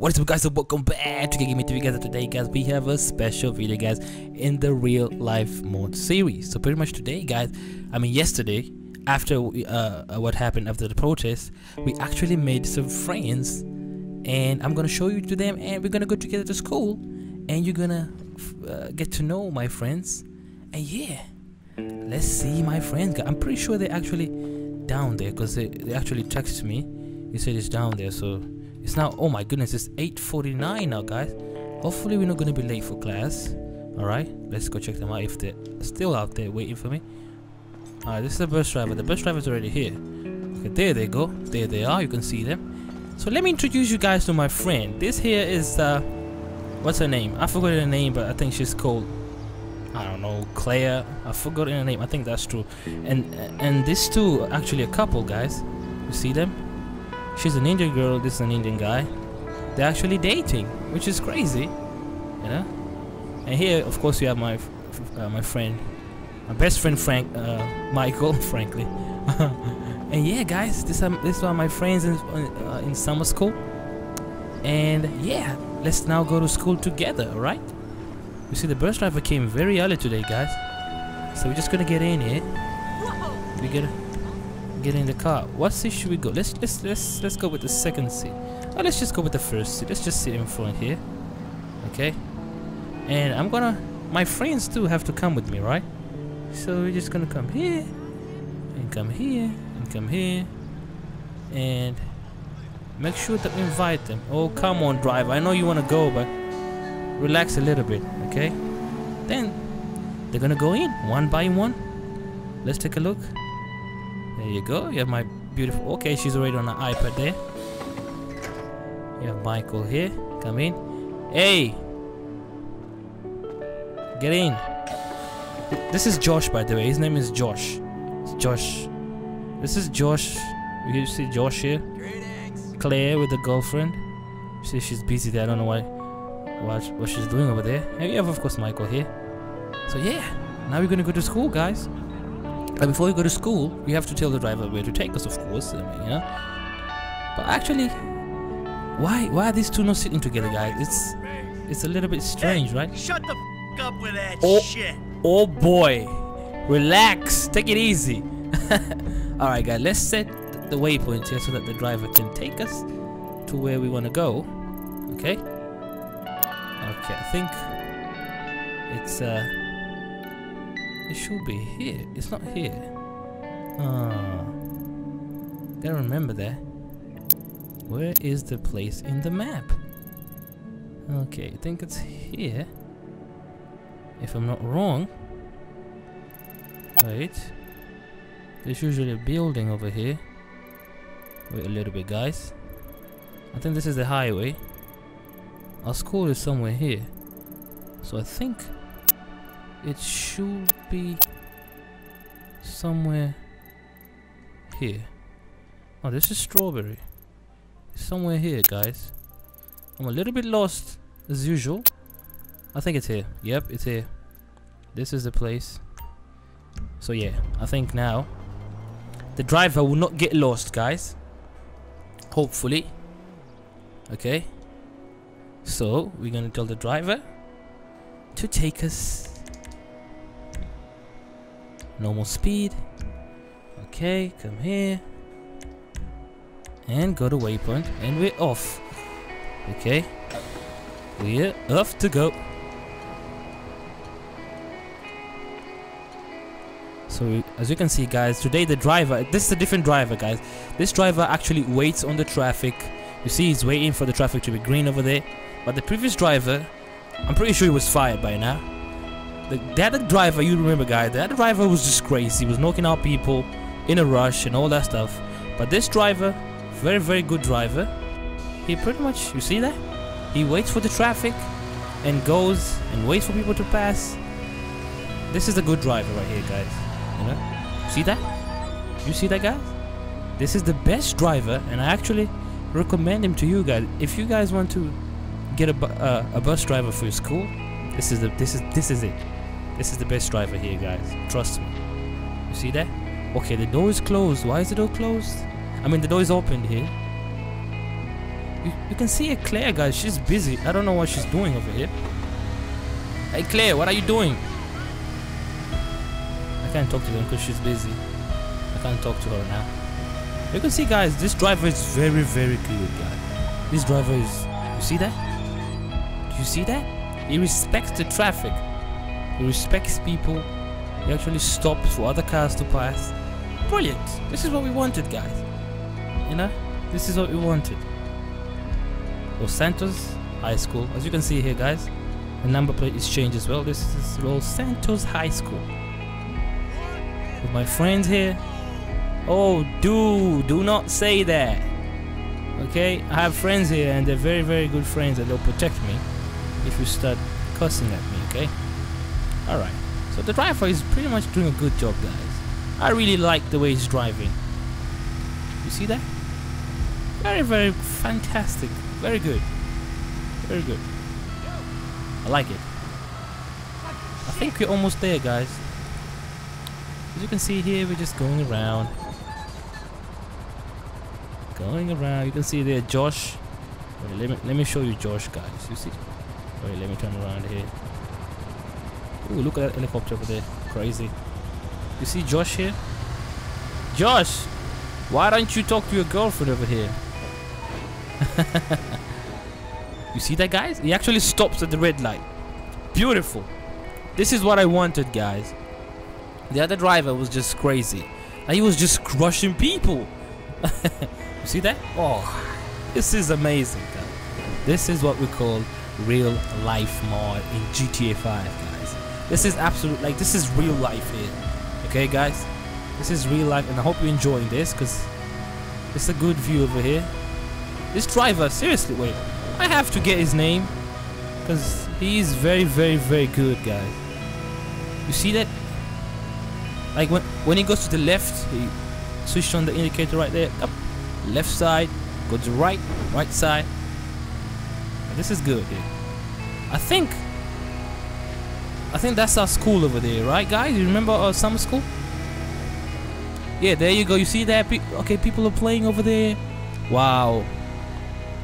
What is up guys? And welcome back to Gaming TV guys. Today guys we have a special video guys in the real life mod series. So pretty much today guys I mean yesterday after uh, what happened after the protest we actually made some friends and I'm gonna show you to them and we're gonna go together to school and you're gonna uh, get to know my friends. And yeah let's see my friends I'm pretty sure they're actually down there because they, they actually texted me. He said it's down there so it's now, oh my goodness, it's 8.49 now, guys. Hopefully we're not going to be late for class. Alright, let's go check them out if they're still out there waiting for me. Alright, this is the bus driver. The bus driver's already here. Okay, there they go. There they are. You can see them. So let me introduce you guys to my friend. This here is, uh, what's her name? I forgot her name, but I think she's called, I don't know, Claire. I forgot her name. I think that's true. And and these two actually a couple, guys. You see them? She's an Indian girl, this is an Indian guy. They're actually dating, which is crazy, you know. And here, of course, you have my uh, my friend, my best friend Frank, uh, Michael, frankly. and yeah, guys, this are this are my friends in uh, in summer school. And yeah, let's now go to school together, alright? You see, the bus driver came very early today, guys. So we're just gonna get in here. We get get in the car. What seat should we go? Let's let's let's let's go with the second seat. Oh, let's just go with the first seat. Let's just sit in front here. Okay. And I'm gonna. My friends too have to come with me, right? So we're just gonna come here, and come here, and come here, and make sure to invite them. Oh, come on, driver. I know you wanna go, but relax a little bit, okay? Then they're gonna go in one by one. Let's take a look. There you go. You have my beautiful... Okay, she's already on the iPad there. You have Michael here. Come in. Hey! Get in. This is Josh, by the way. His name is Josh. It's Josh. This is Josh. You see Josh here. Claire with the girlfriend. See, she's busy there. I don't know why, what, what she's doing over there. And you have, of course, Michael here. So yeah, now we're gonna go to school, guys. But before we go to school, we have to tell the driver where to take us, of course. I mean, yeah. But actually, why why are these two not sitting together, guys? It's it's a little bit strange, hey, right? Shut the f up with that oh, shit. Oh boy, relax, take it easy. All right, guys, let's set the waypoint here so that the driver can take us to where we want to go. Okay. Okay, I think it's uh it should be here. It's not here. Ah. Gotta remember that. Where is the place in the map? Okay, I think it's here. If I'm not wrong. Wait. There's usually a building over here. Wait a little bit, guys. I think this is the highway. Our school is somewhere here. So I think it should be somewhere here. Oh, this is strawberry. It's somewhere here, guys. I'm a little bit lost, as usual. I think it's here. Yep, it's here. This is the place. So yeah, I think now the driver will not get lost, guys. Hopefully. Okay. So, we're gonna tell the driver to take us normal speed. Okay, come here. And go to waypoint. And we're off. Okay. We're off to go. So as you can see guys, today the driver, this is a different driver guys. This driver actually waits on the traffic. You see he's waiting for the traffic to be green over there. But the previous driver, I'm pretty sure he was fired by now. The, other driver, you remember, guys, other driver was just crazy. He was knocking out people in a rush and all that stuff. But this driver, very, very good driver, he pretty much, you see that? He waits for the traffic and goes and waits for people to pass. This is a good driver right here, guys. You know? See that? You see that, guys? This is the best driver, and I actually recommend him to you guys. If you guys want to get a, uh, a bus driver for your school, this is the this is this is it. This is the best driver here, guys. Trust me. You see that? Okay, the door is closed. Why is the door closed? I mean, the door is opened here. You, you can see Claire, guys. She's busy. I don't know what she's doing over here. Hey, Claire, what are you doing? I can't talk to them because she's busy. I can't talk to her now. You can see, guys, this driver is very, very good, guys. This driver is... You see that? Do you see that? He respects the traffic. He respects people. He actually stops for other cars to pass. Brilliant. This is what we wanted, guys. You know? This is what we wanted. Los Santos High School. As you can see here, guys, the number plate is changed as well. This is Los Santos High School. With my friends here. Oh, do do not say that. Okay, I have friends here, and they're very, very good friends, and they'll protect me if you start cussing at me. Okay. All right. So the driver is pretty much doing a good job, guys. I really like the way he's driving. You see that? Very, very fantastic. Very good. Very good. I like it. I think we're almost there, guys. As you can see here, we're just going around. Going around. You can see there, Josh. Wait, let me let me show you Josh, guys. You see? Wait, let me turn around here. Ooh, look at that helicopter over there. Crazy. You see Josh here? Josh! Why don't you talk to your girlfriend over here? you see that, guys? He actually stops at the red light. Beautiful. This is what I wanted, guys. The other driver was just crazy. And he was just crushing people. you see that? Oh, this is amazing, guys. This is what we call real life mod in GTA 5, guys. This is absolute, like, this is real life here. Okay, guys? This is real life, and I hope you're enjoying this, because it's a good view over here. This driver, seriously, wait. I have to get his name. Because he's very, very, very good, guys. You see that? Like when when he goes to the left, he switched on the indicator right there. Up, left side, go to right, right side. This is good here. I think I think that's our school over there, right guys? You remember our summer school? Yeah, there you go. You see that? Okay, people are playing over there. Wow.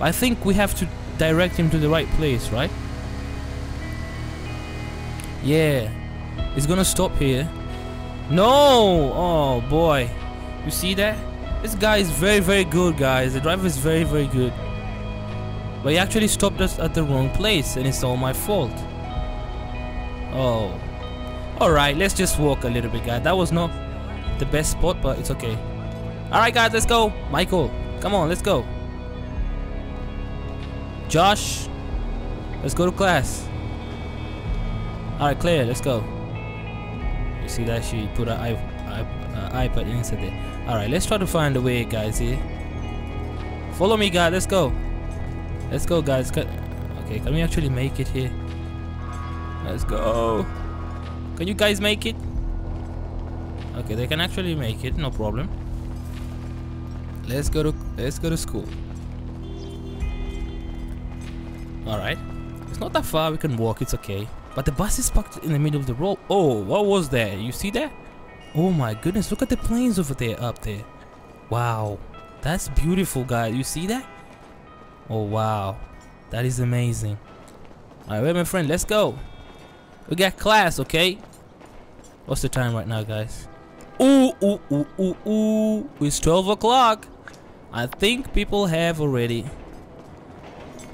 I think we have to direct him to the right place, right? Yeah. He's gonna stop here. No! Oh boy. You see that? This guy is very, very good, guys. The driver is very, very good. But he actually stopped us at the wrong place, and it's all my fault. Oh. Alright, let's just walk a little bit, guys. That was not the best spot, but it's okay. Alright, guys, let's go. Michael, come on, let's go. Josh, let's go to class. Alright, Claire, let's go. You see that she put her uh, iPad inside there. Alright, let's try to find a way, guys, here. Follow me, guys, let's go. Let's go, guys. Okay, can we actually make it here? Let's go. Can you guys make it? Okay, they can actually make it, no problem. Let's go to let's go to school. Alright. It's not that far, we can walk, it's okay. But the bus is parked in the middle of the road. Oh, what was that? You see that? Oh my goodness, look at the planes over there, up there. Wow. That's beautiful, guys. You see that? Oh, wow. That is amazing. Alright, my friend, let's go. We got class, okay? What's the time right now, guys? Ooh, ooh, ooh, ooh, ooh. It's 12 o'clock. I think people have already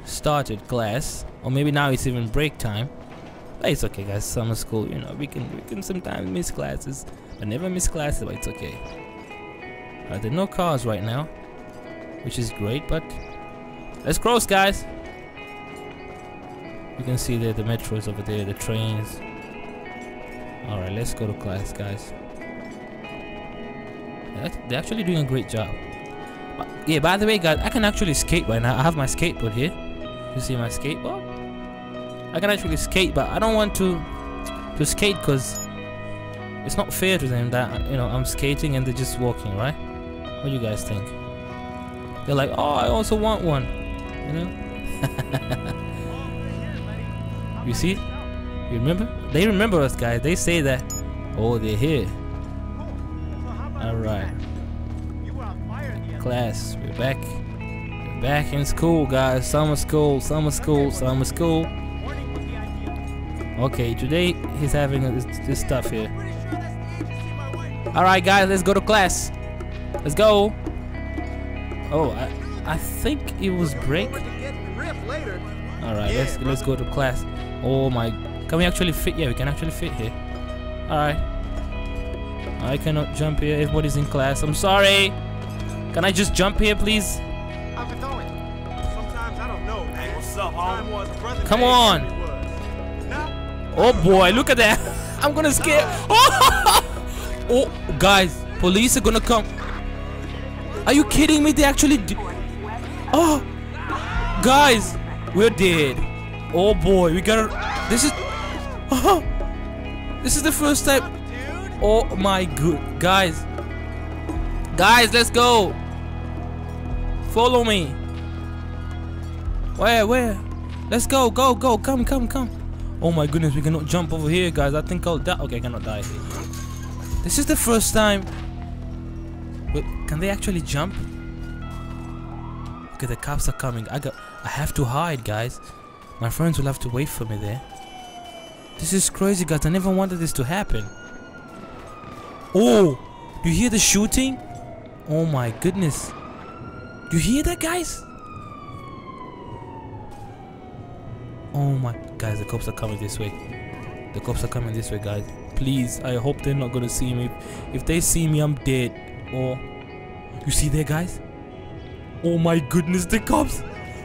started class. Or maybe now it's even break time. But it's okay, guys. Summer school, you know, we can we can sometimes miss classes. But never miss classes, but it's okay. Uh, there are no cars right now. Which is great, but let's cross, guys. You can see there the metros over there, the trains. Alright, let's go to class, guys. They're actually doing a great job. Uh, yeah, by the way, guys, I can actually skate right now. I have my skateboard here. You see my skateboard? I can actually skate, but I don't want to to skate because it's not fair to them that you know I'm skating and they're just walking, right? What do you guys think? They're like, oh, I also want one, you know? you see? You remember? They remember us, guys. They say that. Oh, they're here. All right. Class, we're back. We're back in school, guys. Summer school, summer school, summer school. Okay, today he's having this, this stuff here. Alright, guys, let's go to class. Let's go. Oh, I, I think it was break. Alright, let's let's go to class. Oh my, can we actually fit? Yeah, we can actually fit here. Alright. I cannot jump here. Everybody's in class. I'm sorry. Can I just jump here, please? How's it going? Sometimes I don't know. Hey, what's up, Time was brother Come on. Oh boy, look at that. I'm gonna scare. Oh, oh, guys, police are gonna come. Are you kidding me? They actually. Oh, guys, we're dead. Oh boy, we gotta. This is. Oh, this is the first time. Oh my good, guys. Guys, let's go. Follow me. Where, where? Let's go, go, go. Come, come, come. Oh my goodness, we cannot jump over here, guys. I think I'll die. Okay, I cannot die. This is the first time. Wait, can they actually jump? Okay, the cops are coming. I got. I have to hide, guys. My friends will have to wait for me there. This is crazy, guys. I never wanted this to happen. Oh, do you hear the shooting? Oh my goodness. Do you hear that, guys? Oh my, guys, the cops are coming this way. The cops are coming this way, guys. Please, I hope they're not gonna see me. If they see me, I'm dead. Oh, you see there, guys? Oh my goodness, the cops.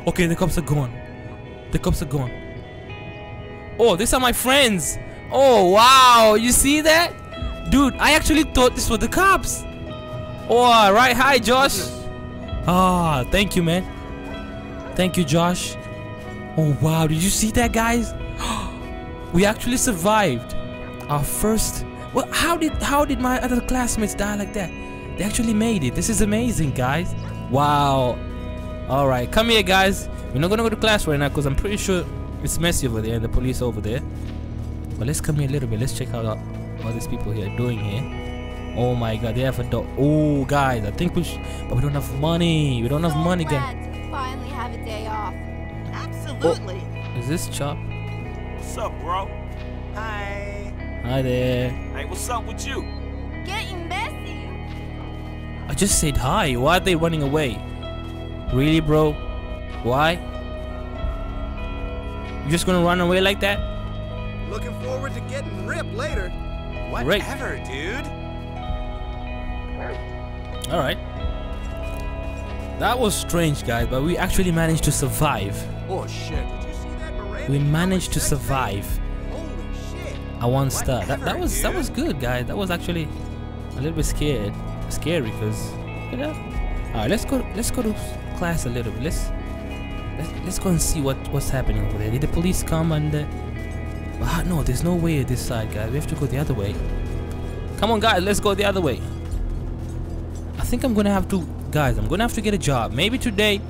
Okay, the cops are gone. The cops are gone. Oh, these are my friends. Oh, wow. You see that? Dude, I actually thought this was the cops. Oh, right. Hi, Josh. Ah, thank you, man. Thank you, Josh. Oh, wow. Did you see that, guys? we actually survived. Our first... Well, how did how did my other classmates die like that? They actually made it. This is amazing, guys. Wow. All right. Come here, guys. We're not going to go to class right now because I'm pretty sure it's messy over there and the police over there. But let's come here a little bit. Let's check out what these people here are doing here. Oh my god, they have a dog. Oh, guys, I think we should. But we don't have money. We don't have money, guys. Finally have a day off. Absolutely. Oh, is this Chop? What's up, bro? Hi. Hi there. Hey, what's up with you? Getting messy. I just said hi. Why are they running away? Really, bro? Why? You just gonna run away like that? Looking forward to getting ripped later. Whatever, dude. Alright. That was strange, guys, but we actually managed to survive. Oh shit! Did you see that Miranda We managed to survive. Holy shit! a one star. That, that was that was good, guys. That was actually a little bit scared, scary, because you know. All right, let's go. Let's go to class a little bit. Let's let's, let's go and see what what's happening over there. Did the police come and? Uh, ah, no, there's no way this side, guys. We have to go the other way. Come on, guys. Let's go the other way. I think I'm gonna have to, guys. I'm gonna have to get a job. Maybe today,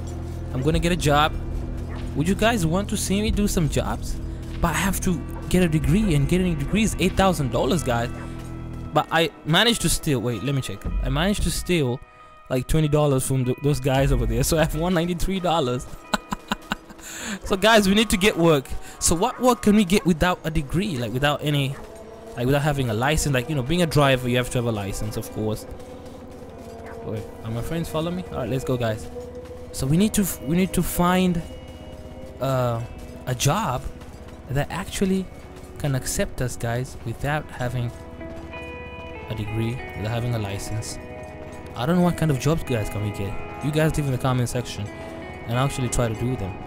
I'm gonna get a job. Would you guys want to see me do some jobs? But I have to get a degree, and getting a degree is eight thousand dollars, guys. But I managed to steal. Wait, let me check. I managed to steal like twenty dollars from th those guys over there, so I have one ninety three dollars. So guys, we need to get work. So what work can we get without a degree? Like without any, like without having a license? Like you know, being a driver, you have to have a license, of course. Wait, are my friends follow me? All right, let's go, guys. So we need to we need to find uh, a job that actually can accept us, guys, without having a degree, without having a license. I don't know what kind of jobs, guys, can we get. You guys leave in the comment section, and I'll actually try to do them.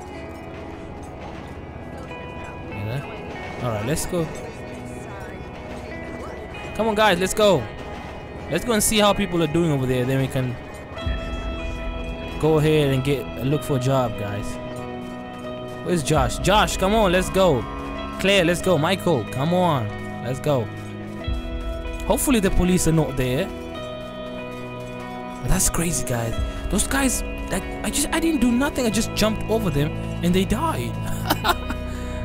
All right, let's go. Come on, guys, let's go. Let's go and see how people are doing over there. Then we can go ahead and get look for a job, guys. Where's Josh? Josh, come on, let's go. Claire, let's go. Michael, come on, let's go. Hopefully the police are not there. But that's crazy, guys. Those guys, like, I just, I didn't do nothing. I just jumped over them and they died.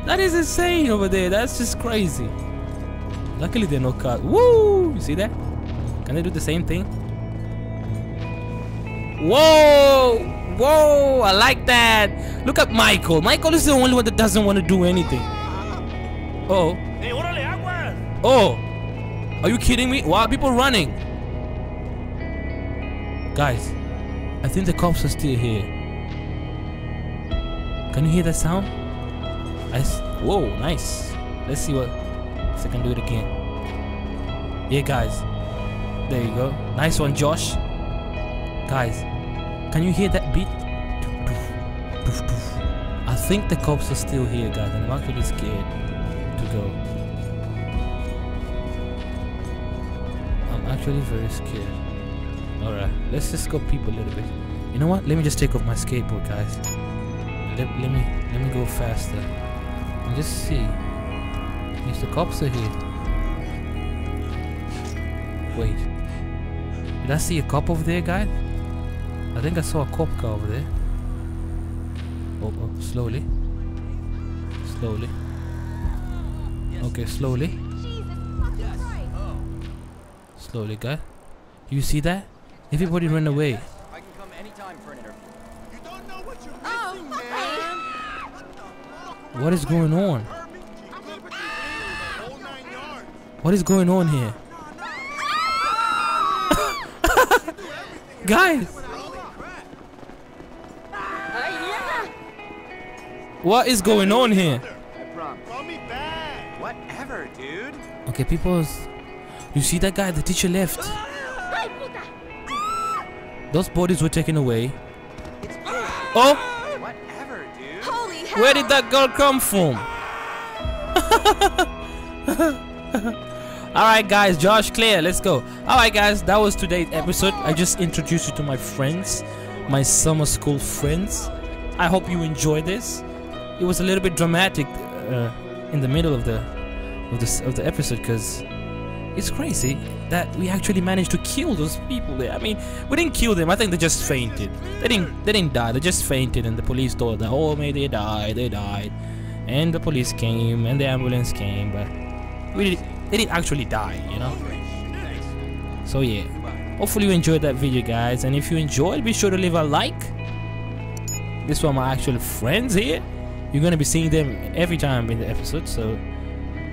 that is insane over there. That's just crazy. Luckily, they're not caught. Woo! You see that? Can they do the same thing? Whoa! Whoa, I like that. Look at Michael. Michael is the only one that doesn't want to do anything. Oh. Oh. Are you kidding me? Why are people running? Guys, I think the cops are still here. Can you hear that sound? I Whoa, nice. Let's see what if I can do it again. Yeah, guys. There you go. Nice one, Josh. Guys, can you hear that beat? I think the cops are still here, guys, and I'm actually scared to go. I'm actually very scared. Alright, let's just go peep a little bit. You know what? Let me just take off my skateboard, guys. Let, let me let me go faster. Just see. Yes, the cops are here. Wait. Did I see a cop over there, guys? I think I saw a cop car over there. Oh, oh, slowly. Slowly. Okay, slowly. Slowly, guys. You see that? Everybody run away. What is going on? Whole nine yards. What is going on here? Guys! What is going on here? I promise. Call me back. Whatever, dude. Okay, people. You see that guy? The teacher left. Those bodies were taken away. Oh! Where did that girl come from? Alright guys, Josh Claire, let's go. Alright guys, that was today's episode. I just introduced you to my friends, my summer school friends. I hope you enjoyed this. It was a little bit dramatic uh, in the middle of the of this of the episode because it's crazy that we actually managed to kill those people there. I mean, we didn't kill them. I think they just fainted. They didn't. They didn't die. They just fainted, and the police told them, "Oh, may they died. They died." And the police came, and the ambulance came, but we they didn't actually die, you know. So yeah. Hopefully you enjoyed that video, guys. And if you enjoyed, be sure to leave a like. This one, my actual friends here. You're gonna be seeing them every time in the episode. So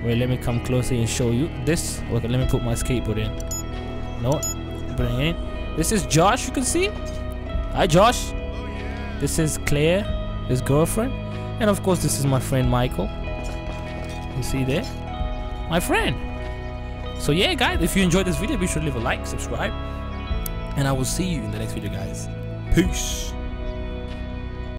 Wait, let me come closer and show you this. Okay, let me put my skateboard in. No, bring it in. This is Josh, you can see. Hi, Josh. Oh, yeah. This is Claire, his girlfriend. And of course, this is my friend Michael. You see there? My friend. So yeah, guys, if you enjoyed this video, be sure to leave a like, subscribe. And I will see you in the next video, guys. Peace.